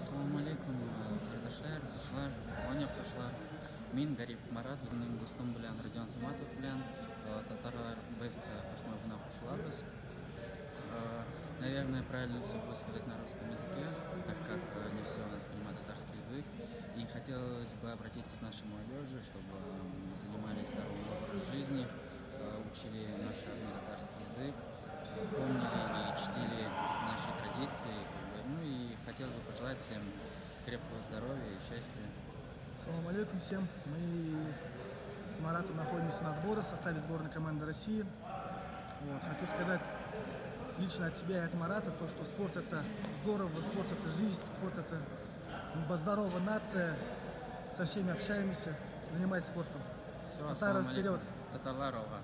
ассалауму алейкум кардашlar достар оня пташлар мен гарип марат біздің достым белән родион саматов белән э, татарлар бест флешмобына кушылабыз Э, наверное правильно все будет сказать на русском языке так как э, не все у нас понимают татарский язык. И хотелось бы обратиться к нашей молодежи чтобы хотелось бы пожелать всем крепкого здоровья и счастья Салам алейкум всем. Мы с Маратом находимся на сборах в составе сборной команды России. Вот. Хочу сказать лично от себя и от Марата, то, что спорт это здорово, спорт это жизнь, спорт это здоровая нация, со всеми общаемся, занимайтесь спортом. алейкум. вперед! татарлар алға